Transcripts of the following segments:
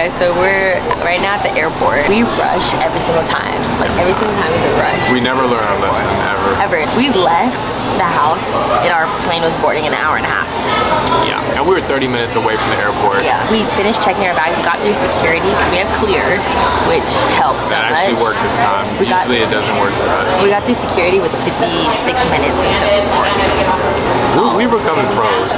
Guys. So we're right now at the airport. We rush every single time. Like every single time is a rush. We never learn our lesson ever. Ever. We left the house and our plane was boarding an hour and a half. Yeah, and we were 30 minutes away from the airport. Yeah. We finished checking our bags, got through security because we have cleared, which helps so That much. actually worked this time. We got- Usually it doesn't work for us. We got through security with 56 minutes until we boarded. We, we were coming pros.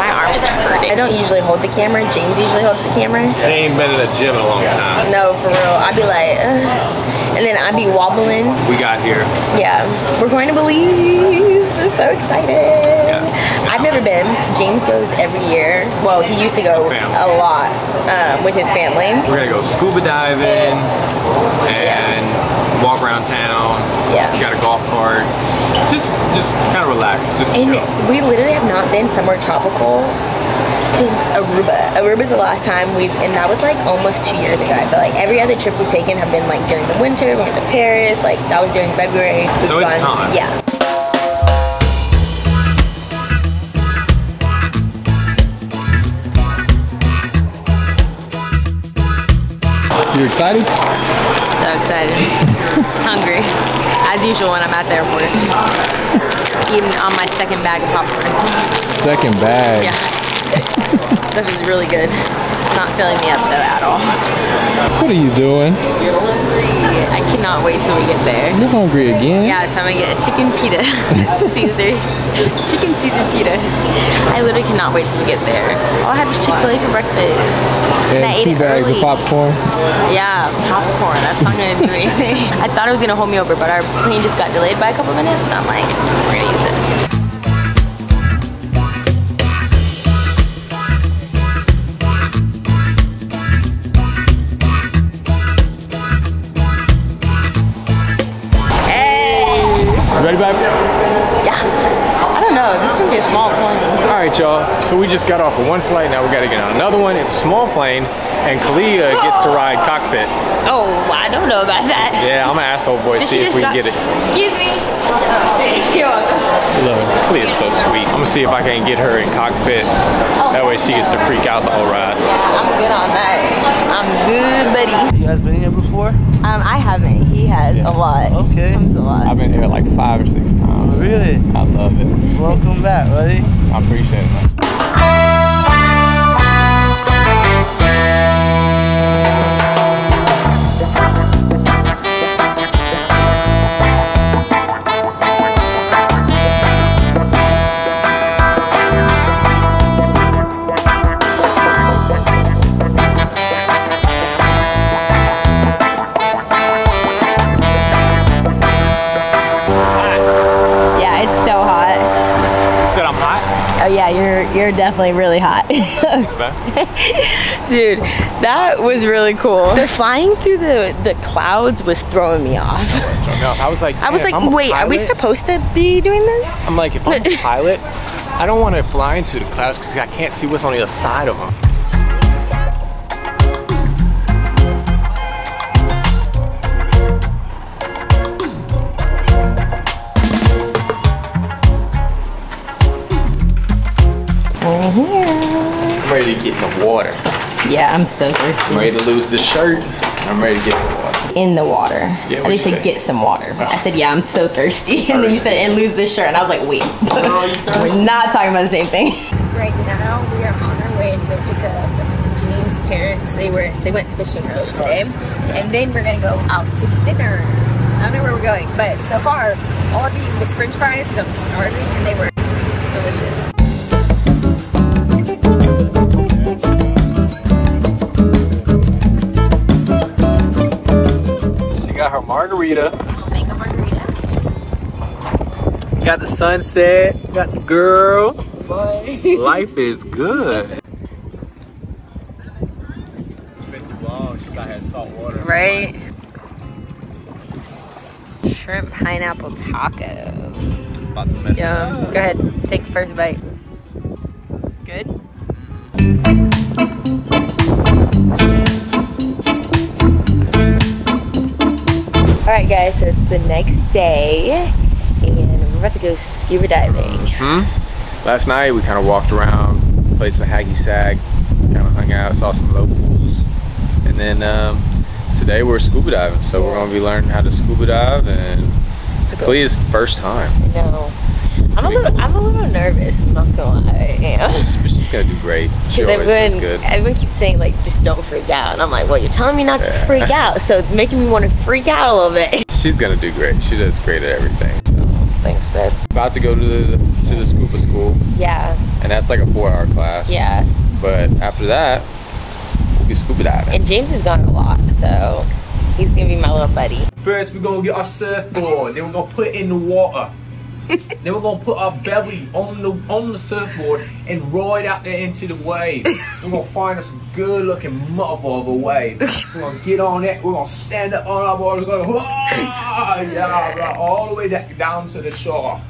My arm is hurting. I don't usually hold the camera. James usually holds the camera. They ain't been in the gym in a long time. No, for real. I'd be like, Ugh. and then I'd be wobbling. We got here. Yeah, we're going to Belize. We're so excited. Yeah. I've never been. James goes every year. Well, he used to go a lot um, with his family. We're gonna go scuba diving and walk around town. Yeah. Got a golf cart. Just just kind of relax. Just And chill. we literally have not been somewhere tropical since Aruba. Aruba's the last time we've, and that was like almost two years ago. I feel like every other trip we've taken have been like during the winter. We went to Paris, like that was during February. We've So it's time. Yeah. You excited? So excited. Hungry. As usual when I'm at the airport. Eating on my second bag of popcorn. Second bag. Yeah. Stuff is really good. Not filling me up though at all. What are you doing? Hungry. I cannot wait till we get there. You're hungry again? Yeah, so I'm gonna get a chicken pita. Caesar. Chicken Caesar pita. I literally cannot wait till we get there. All I had was Chick-fil-A for breakfast. And I ate two bags early. of popcorn. Yeah, popcorn. That's not gonna do anything. I thought it was gonna hold me over, but our plane just got delayed by a couple minutes. So I'm like, we're gonna use this. So we just got off of one flight. Now we got to get on another one. It's a small plane, and CaLeigha gets to ride cockpit. Oh, I don't know about that. Yeah, I'm gonna ask the old boy Did see if just we can get it. Excuse me. You're welcome. Look, CaLeigha's so sweet. I'm gonna see if I can get her in cockpit. That way she gets to freak out the whole ride. Yeah, I'm good on that. I'm good, buddy. You guys been here before? Um, I haven't. He has a lot. Okay. Comes a lot. I've been here like five or six times. Really? I love it. Welcome back, buddy. I appreciate it, man. You're you're definitely really hot. Thanks, man. Dude, that was really cool. The flying through the the clouds was throwing me off. No, I was like, I was like, I'm wait, are we supposed to be doing this? I'm like, if I'm a pilot, I don't want to fly into the clouds because I can't see what's on the other side of them. I'm ready to get in the water. Yeah, I'm so thirsty. I'm ready to lose this shirt. I'm ready to get in the water. in the water. Yeah, I what'd just you said say? get some water. Oh. I said, yeah, I'm so thirsty. And then you said, and lose this shirt. And I was like, wait, we're not talking about the same thing. Right now, we are on our way to go pick up Jane's parents. They were they went fishing earlier today, and then we're gonna go out to dinner. I don't know where we're going, but so far, all I've eaten was French fries. So I'm starving, and they were delicious. She got her margarita. Make a margarita. Got the sunset. Got the girl. Life is good. It's been too long. She got had salt water. Right? Shrimp pineapple taco. About to mess Yum. Go ahead, take the first bite. Alright guys, so it's the next day and we're about to go scuba diving. Hmm? Last night we kind of walked around, played some sack, kind of hung out, saw some locals, and then um, today we're scuba diving. So we're gonna be learning how to scuba dive, and it's CaLeigha's first time. No. I'm a little I'm a little nervous, I'm not gonna lie. I am. But she's gonna do great. She Because always does everyone, good. everyone keeps saying like, just don't freak out, and I'm like, well, you're telling me not to freak out, so it's making me want to freak out a little bit. She's gonna do great. She does great at everything. So. Thanks, babe. About to go to the to the scuba school, Yeah, and that's like a four-hour class. yeah. But after that, we'll be scuba diving. And James has gone a lot, so he's gonna be my little buddy. First, we're gonna get our surfboard. then we're gonna put it in the water. Then we're gonna put our belly on the on the surfboard and ride out there into the wave. we're gonna find us a good looking mother of a wave. We're gonna get on it. We're gonna stand up on our board. We're gonna "Wah!" yeah, right, all the way da- down to the shore.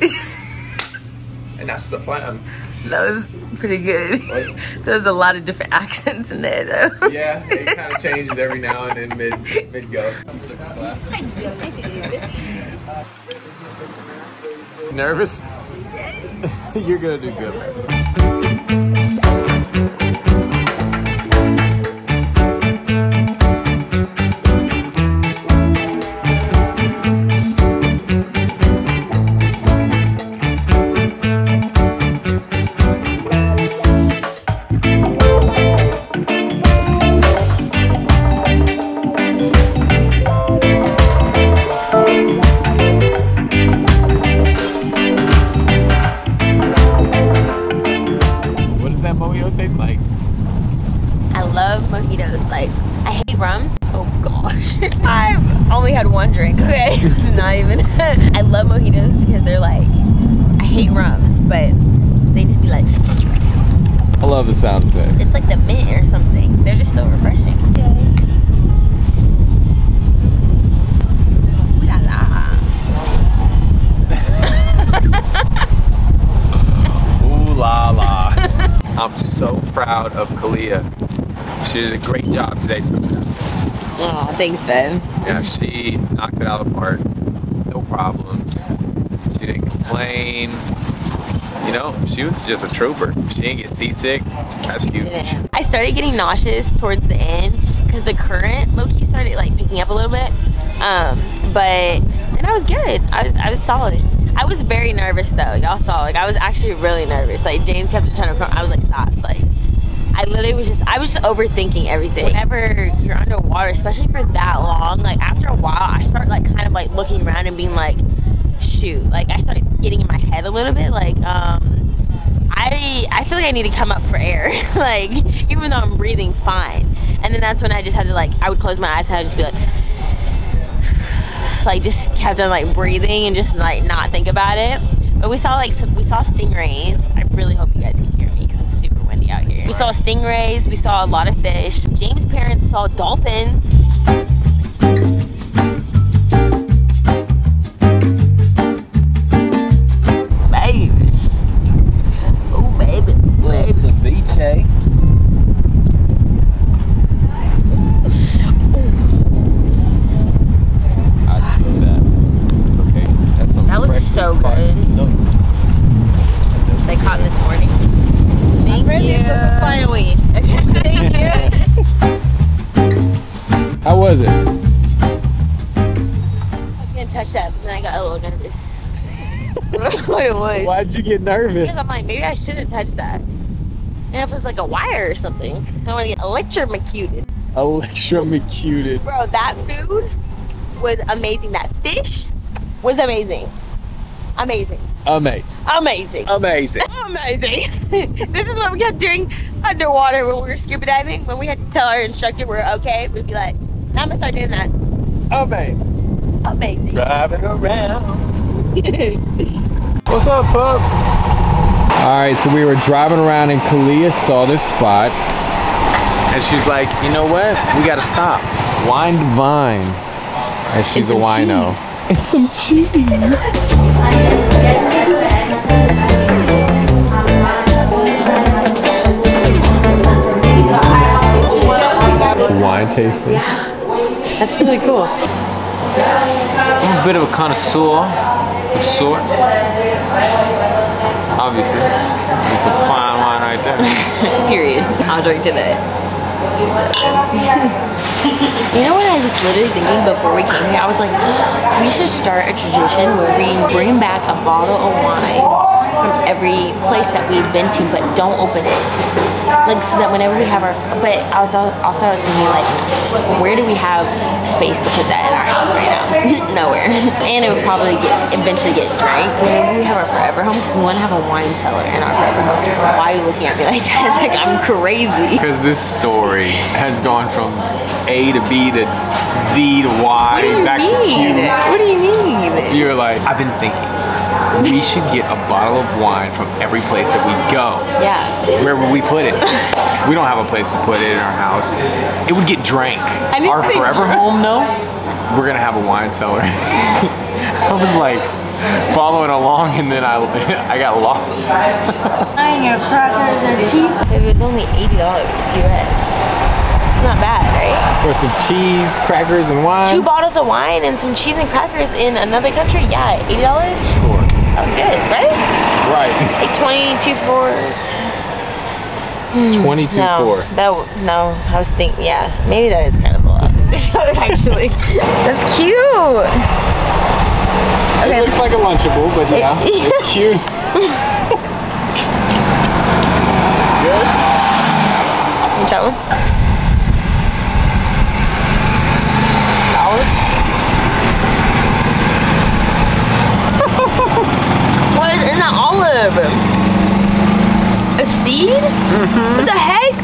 and that's the plan. That was pretty good. There's a lot of different accents in there, though. Yeah, it kind of changes every now and then mid mid go. Nervous? You're gonna do good. man. Love the sound effects. it's like the mint or something. They're just so refreshing. Ooh la la. Ooh la la. I'm so proud of CaLeigha. She did a great job today. Oh, thanks, Ben. Yeah, she knocked it out of the park. No problems. She didn't complain. You know, she was just a trooper. She didn't get seasick. That's huge. I started getting nauseous towards the end because the current low-key started like picking up a little bit. Um, but then I was good. I was I was solid. I was very nervous though. Y'all saw like I was actually really nervous. Like James kept trying to. I was like stop. Like I literally was just I was just overthinking everything. Whenever you're underwater, especially for that long, like after a while, I start like kind of like looking around and being like, shoot. Like I started getting in my head a little bit. Like um. I I feel like I need to come up for air, like even though I'm breathing fine. And then that's when I just had to like I would close my eyes and I'd just be like, like just kept on like breathing and just like not think about it. But we saw like some we saw stingrays. I really hope you guys can hear me because it's super windy out here. We saw stingrays. We saw a lot of fish. James' parents saw dolphins. Was it? I was gonna touch that, but then I got a little nervous. what it was. Why'd you get nervous? Because I'm like, maybe I shouldn't touch that. And if it's like a wire or something, I want to get electrocuted. Electrocuted. Bro, that food was amazing. That fish was amazing. Amazing. Amazing. Amazing. Amazing. Amazing. this is what we kept doing underwater when we were scuba diving. When we had to tell our instructor we're okay, we'd be like, now I'm gonna start doing that. Amazing. Amazing. Driving around. What's up, pup? All right, so we were driving around and CaLeigha saw this spot. And she's like, you know what? We gotta stop. Wine to vine. And she's a some wino. And some cheese. Wine tasting. That's really cool. I'm a bit of a connoisseur of sorts. Obviously. There's some fine wine right right there. Period. I'll drink to that. you know what I was literally thinking before we came here? I was like, we should start a tradition where we bring back a bottle of wine from every place that we've been to, but don't open it. Like so that whenever we have our, but I was also I was thinking like, where do we have space to put that in our house right now? Nowhere. And it would probably get eventually get drank whenever we have our forever home because we want to have a wine cellar in our forever home. Why are you looking at me like that? like I'm crazy. Because this story has gone from A to B to Z to Y What do you back to mean? Q. What do you mean? You're like, I've been thinking. We should get a bottle of wine from every place that we go. Yeah. Where would we put it? we don't have a place to put it in our house. It would get drank. Our forever home, though, we're gonna have a wine cellar. I was like following along, and then I I got lost. Buying your crackers are cheap. It was only eighty dollars US. It's not bad, right? For some cheese, crackers, and wine. Two bottles of wine and some cheese and crackers in another country. Yeah, eighty dollars. Sure. That was good, right? Right. Like twenty-two for. Hmm, 22 No, four. that no. I was thinking, yeah, maybe that is kind of a lot. Actually, that's cute. It Okay. looks like a Lunchable, but yeah, it's cute. Good. That one. Olive. what is in the olive? A seed? Mm-hmm. What the heck?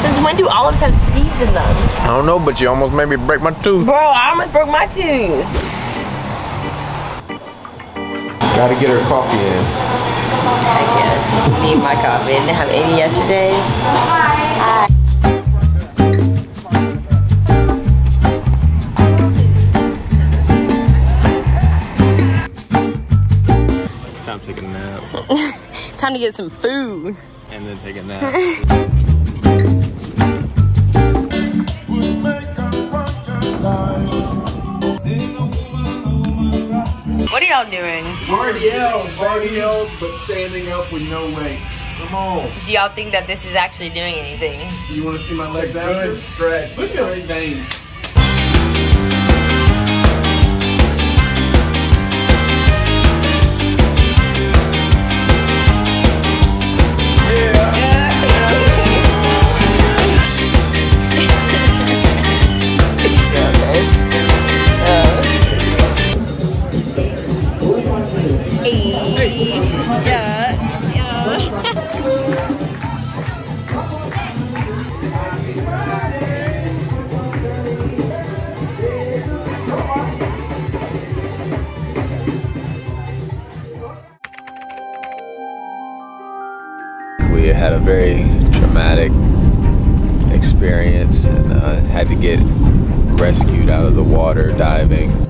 Since when do olives have seeds in them? I don't know, but you almost made me break my tooth. Bro, I almost broke my tooth. Gotta get her coffee in. I guess. Need my coffee. I didn't have any yesterday. Time to get some food. and then take a nap. What are y'all doing? RDLs, RDLs, but standing up with no weight. Come on. Do y'all think that this is actually doing anything? You want to see my legs after? Good stretch. Look at my veins. Very traumatic experience and uh, had to get rescued out of the water diving.